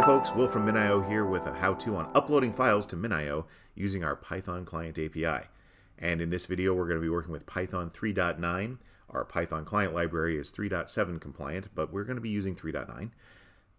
folks, Will from MinIO here with a how-to on uploading files to MinIO using our Python client API. And in this video, we're going to be working with Python 3.9. Our Python client library is 3.7 compliant, but we're going to be using 3.9.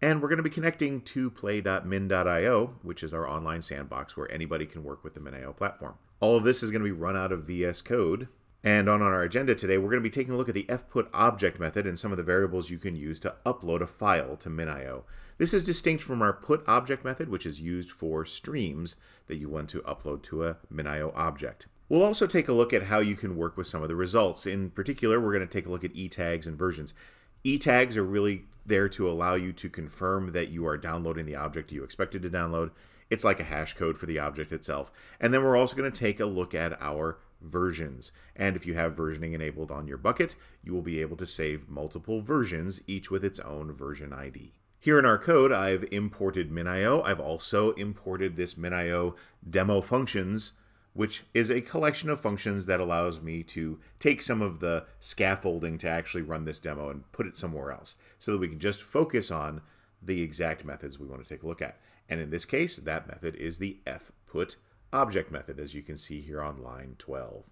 And we're going to be connecting to play.min.io, which is our online sandbox where anybody can work with the MinIO platform. All of this is going to be run out of VS Code, and on our agenda today, we're going to be taking a look at the fput object method and some of the variables you can use to upload a file to MinIO. This is distinct from our put object method, which is used for streams that you want to upload to a MinIO object. We'll also take a look at how you can work with some of the results. In particular, we're going to take a look at e-tags and versions. E-tags are really there to allow you to confirm that you are downloading the object you expected to download. It's like a hash code for the object itself. And then we're also going to take a look at our versions. And if you have versioning enabled on your bucket, you will be able to save multiple versions, each with its own version ID. Here in our code, I've imported MinIO. I've also imported this MinIO demo functions, which is a collection of functions that allows me to take some of the scaffolding to actually run this demo and put it somewhere else so that we can just focus on the exact methods we want to take a look at. And in this case, that method is the fput object method, as you can see here on line 12.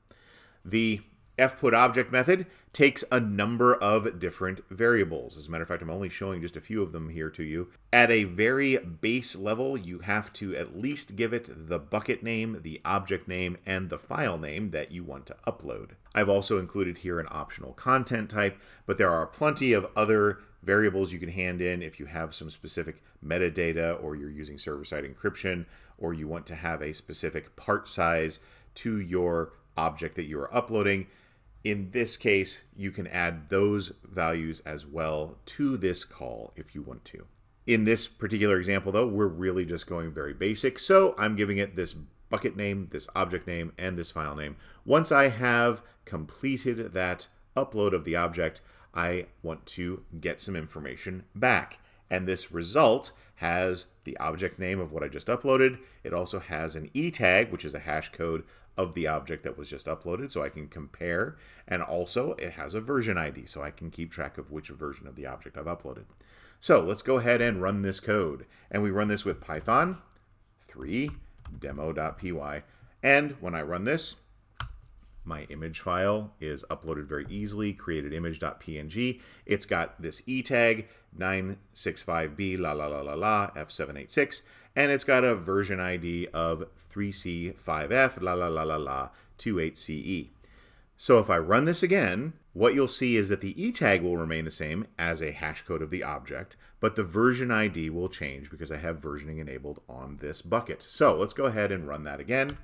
The fput object method takes a number of different variables. As a matter of fact, I'm only showing just a few of them here to you. At a very base level, you have to at least give it the bucket name, the object name, and the file name that you want to upload. I've also included here an optional content type, but there are plenty of other variables you can hand in if you have some specific metadata or you're using server-side encryption or you want to have a specific part size to your object that you are uploading. In this case, you can add those values as well to this call if you want to. In this particular example, though, we're really just going very basic. So I'm giving it this bucket name, this object name, and this file name. Once I have completed that upload of the object, I want to get some information back. And this result has the object name of what I just uploaded. It also has an e tag, which is a hash code of the object that was just uploaded, so I can compare. And also, it has a version ID, so I can keep track of which version of the object I've uploaded. So let's go ahead and run this code. And we run this with Python 3 demo.py. And when I run this, my image file is uploaded very easily, created image.png. It's got this e tag 965b la la la la la f786, and it's got a version ID of 3c5f la la la la la 28ce. So if I run this again, what you'll see is that the e tag will remain the same as a hash code of the object, but the version ID will change because I have versioning enabled on this bucket. So let's go ahead and run that again.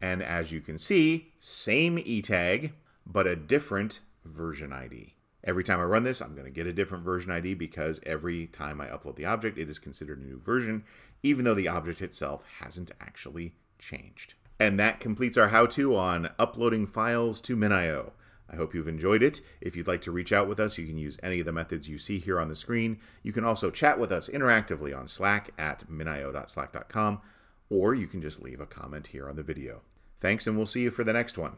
And as you can see, same e tag, but a different version ID. Every time I run this, I'm going to get a different version ID because every time I upload the object, it is considered a new version, even though the object itself hasn't actually changed. And that completes our how-to on uploading files to MinIO. I hope you've enjoyed it. If you'd like to reach out with us, you can use any of the methods you see here on the screen. You can also chat with us interactively on Slack at minio.slack.com, or you can just leave a comment here on the video. Thanks, and we'll see you for the next one.